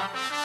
Ndĩyũragĩra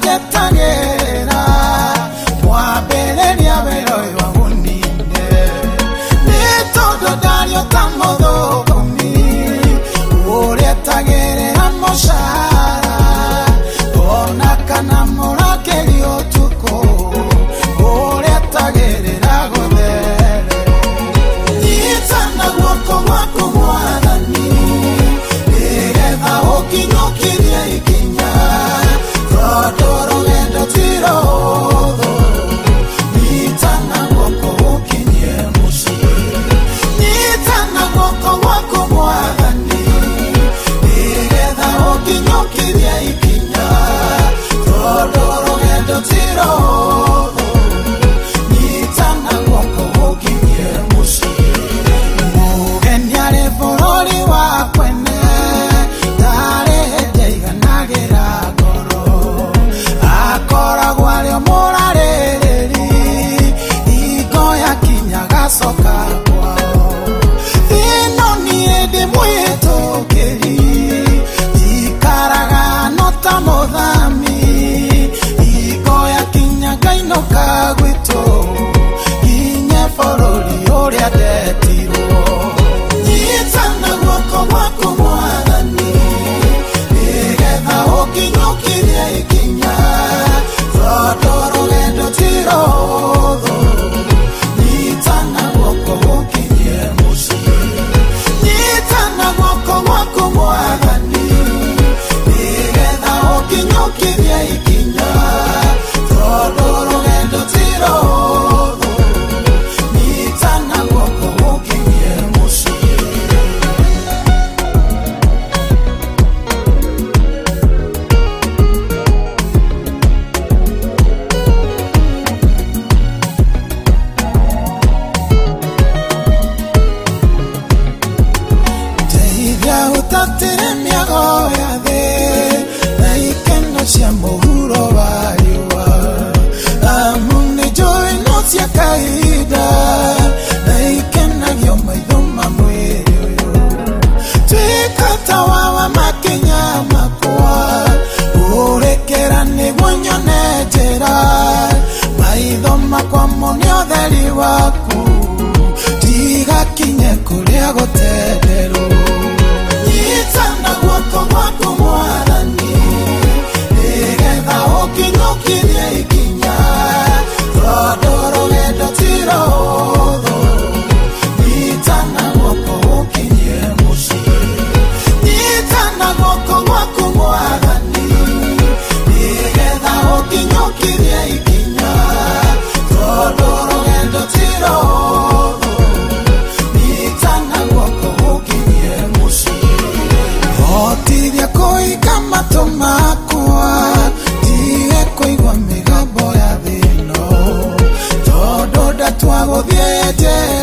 no gweterera it all. mwari waku. Tigakinye kuria gutenda ndatua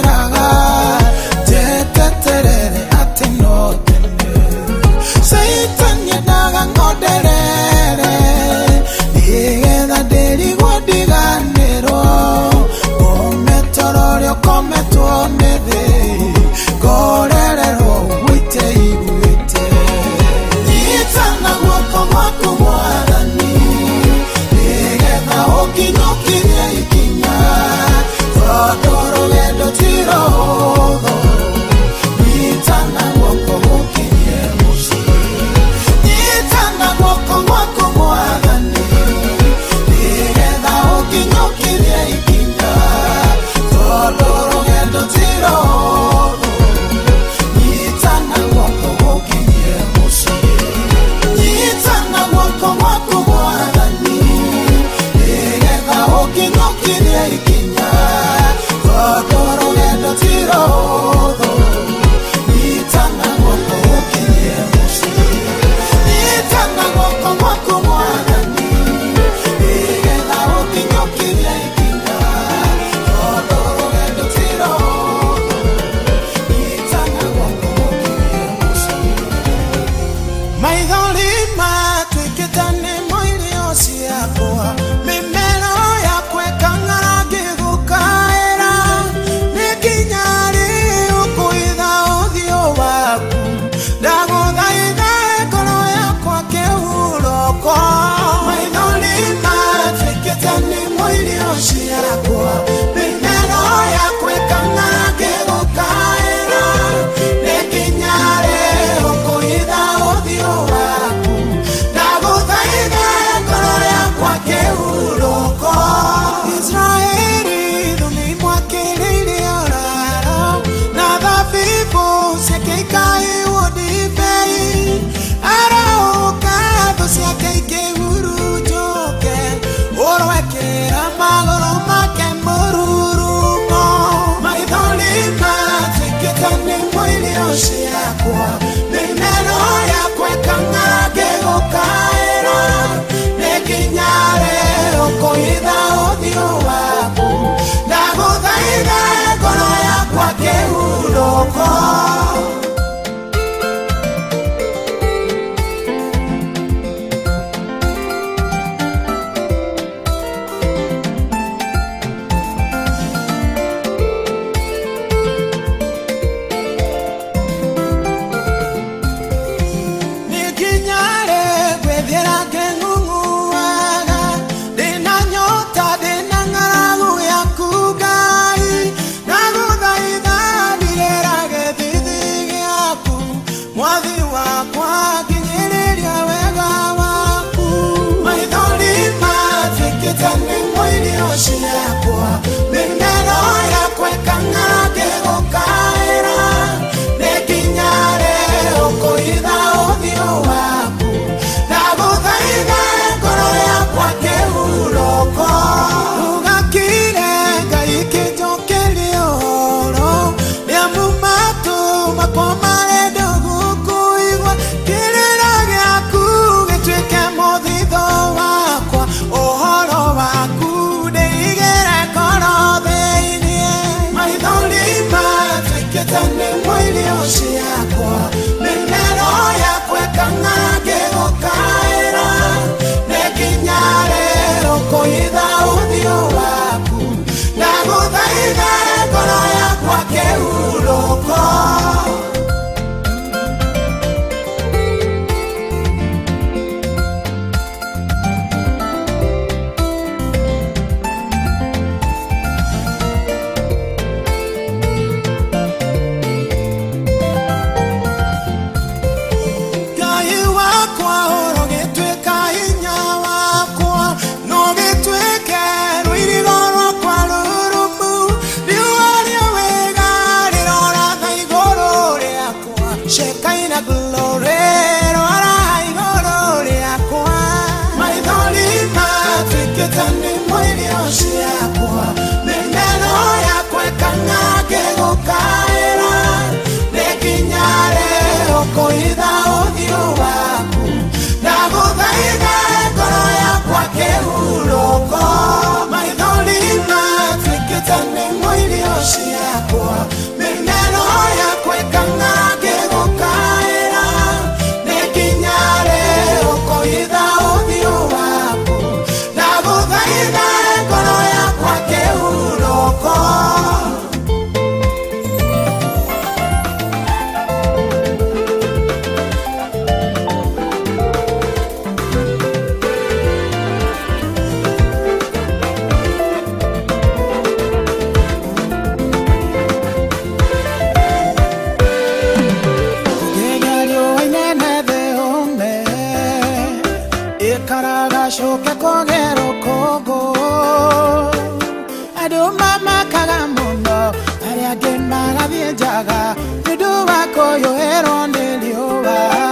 your head on the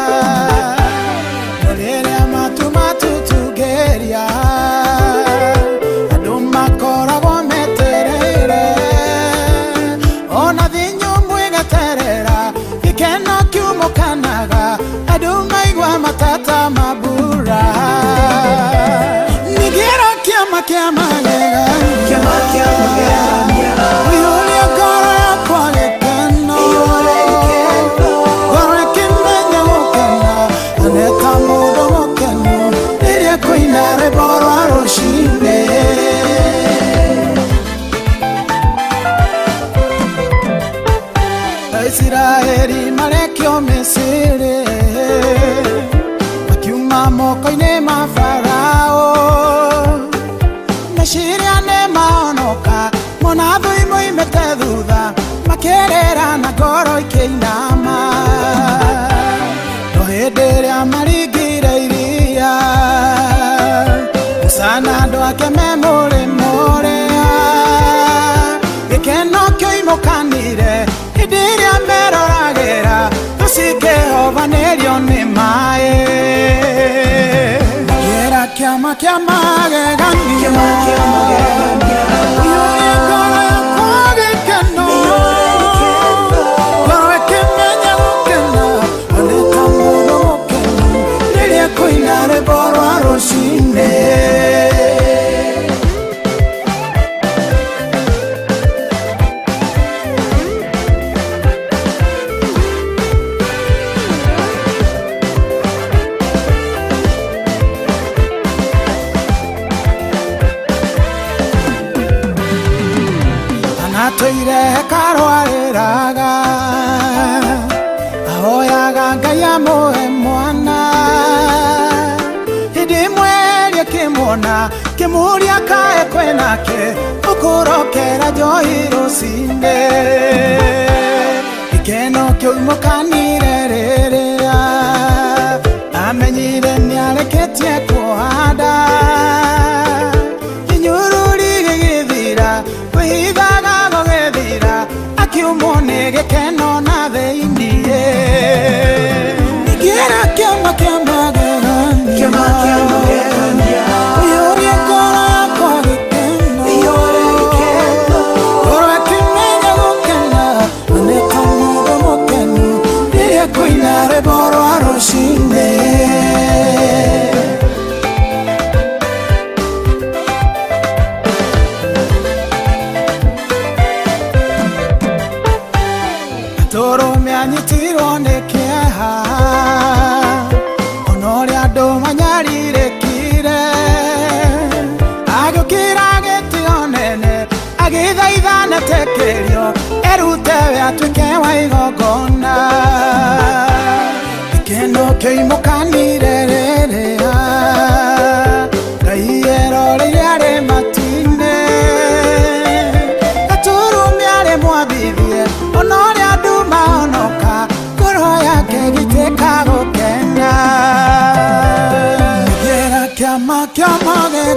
tukanire hindi iria meroragĩra tũcingĩhovanĩrio nĩ maĩ gĩra kĩama kĩa mageganio ihũrie ngoro yakwa irosinde ikeno kio imokanire riria amenyire niareketie kuhanda kinyururi gigithira kwihigaga gugithira akiumwo ni gikeno na thiini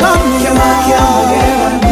I'm come you're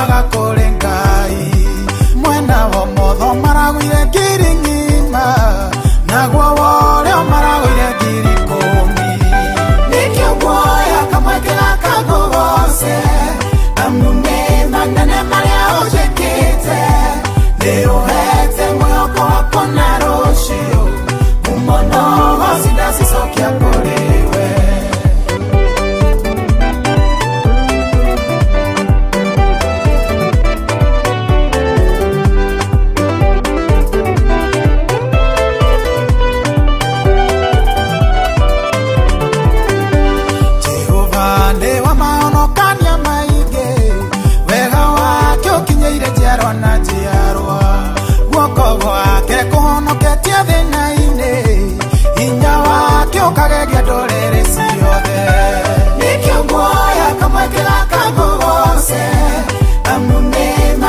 magakole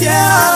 gĩaku